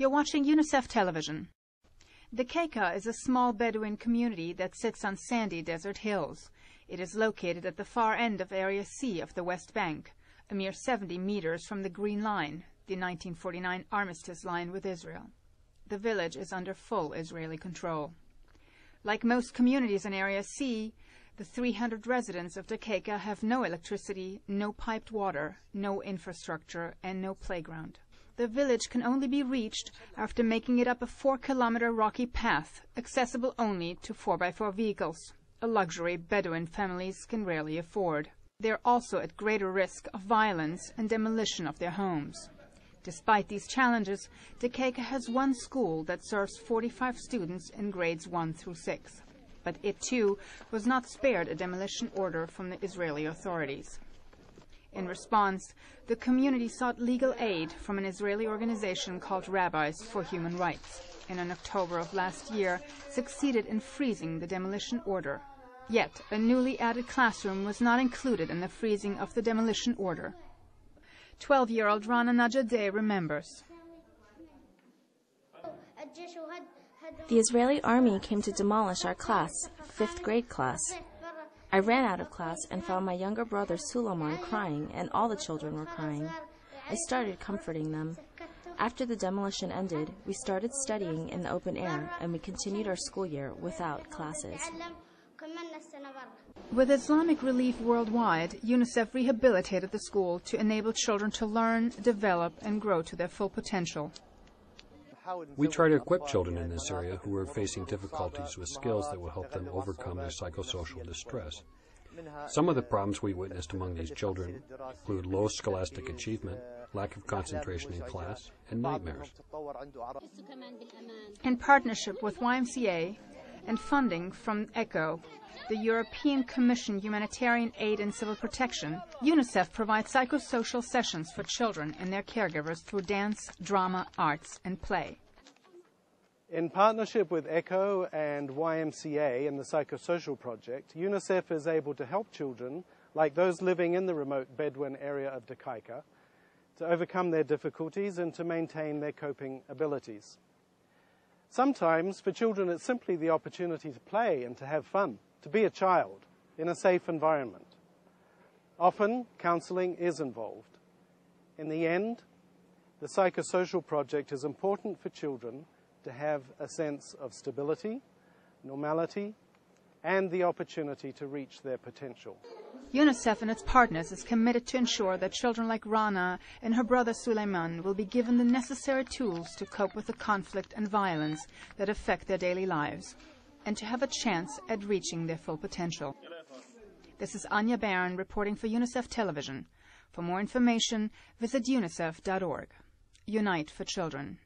You're watching UNICEF Television. The Dkeika is a small Bedouin community that sits on sandy desert hills. It is located at the far end of Area C of the West Bank, a mere 70 meters from the Green Line, the 1949 armistice line with Israel. The village is under full Israeli control. Like most communities in Area C, the 300 residents of Dkeika have no electricity, no piped water, no infrastructure, and no playground. The village can only be reached after making it up a four-kilometer rocky path, accessible only to 4x4 vehicles, a luxury Bedouin families can rarely afford. They are also at greater risk of violence and demolition of their homes. Despite these challenges, Dkeika has one school that serves 45 students in grades 1 through 6. But it too was not spared a demolition order from the Israeli authorities. In response, the community sought legal aid from an Israeli organization called Rabbis for Human Rights, and in October of last year succeeded in freezing the demolition order. Yet, a newly added classroom was not included in the freezing of the demolition order. 12-year-old Rana Najadeh remembers. The Israeli army came to demolish our class, fifth grade class. I ran out of class and found my younger brother Suleiman crying, and all the children were crying. I started comforting them. After the demolition ended, we started studying in the open air, and we continued our school year without classes. With Islamic Relief Worldwide, UNICEF rehabilitated the school to enable children to learn, develop, and grow to their full potential. We try to equip children in this area who are facing difficulties with skills that will help them overcome their psychosocial distress. Some of the problems we witnessed among these children include low scholastic achievement, lack of concentration in class, and nightmares. In partnership with YMCA and funding from ECHO, the European Commission Humanitarian Aid and Civil Protection, UNICEF provides psychosocial sessions for children and their caregivers through dance, drama, arts, and play. In partnership with ECHO and YMCA and the Psychosocial Project, UNICEF is able to help children, like those living in the remote Bedouin area of Dkeika, to overcome their difficulties and to maintain their coping abilities. Sometimes, for children, it's simply the opportunity to play and to have fun to be a child in a safe environment. Often, counseling is involved. In the end, the psychosocial project is important for children to have a sense of stability, normality, and the opportunity to reach their potential. UNICEF and its partners is committed to ensure that children like Rana and her brother Suleiman will be given the necessary tools to cope with the conflict and violence that affect their daily lives and to have a chance at reaching their full potential. This is Anya Barron reporting for UNICEF Television. For more information, visit unicef.org. Unite for Children.